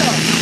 Stop.